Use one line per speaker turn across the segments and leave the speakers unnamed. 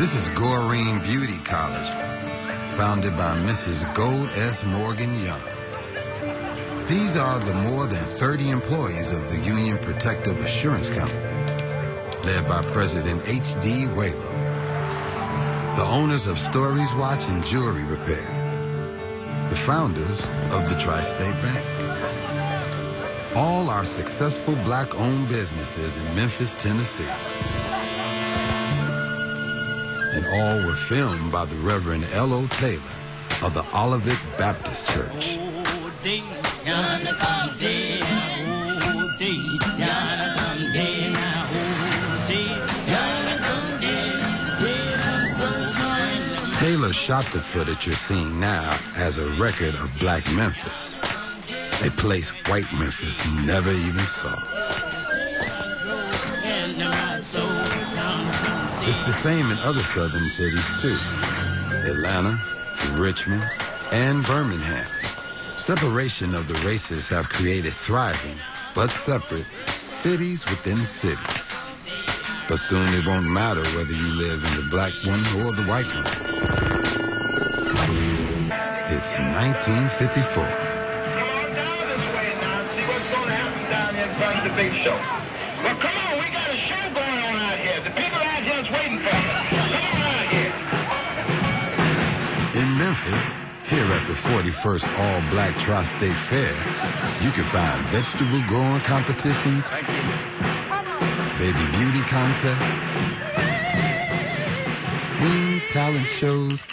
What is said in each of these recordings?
This is Goreen Beauty College, founded by Mrs. Gold S. Morgan Young. These are the more than 30 employees of the Union Protective Assurance Company, led by President H.D. Whalum. The owners of Stories Watch and Jewelry Repair. The founders of the Tri-State Bank. All are successful black-owned businesses in Memphis, Tennessee. And all were filmed by the Reverend L.O. Taylor of the Olivet Baptist Church. Taylor shot the footage you're seeing now as a record of black Memphis, a place white Memphis never even saw. It's the same in other southern cities too. Atlanta, Richmond, and Birmingham. Separation of the races have created thriving, but separate, cities within cities. But soon it won't matter whether you live in the black one or the white one. It's 1954.
the big show. Well, come on, we got a show going on
In Memphis, here at the 41st All-Black Tri-State Fair, you can find vegetable growing competitions, baby beauty contests, teen talent shows,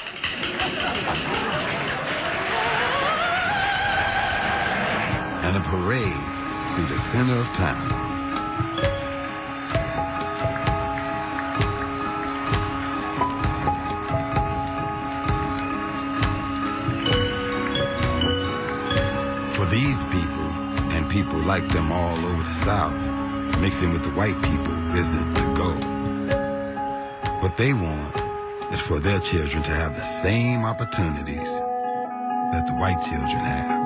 and a parade through the center of town. These people, and people like them all over the South, mixing with the white people isn't the goal. What they want is for their children to have the same opportunities that the white children have.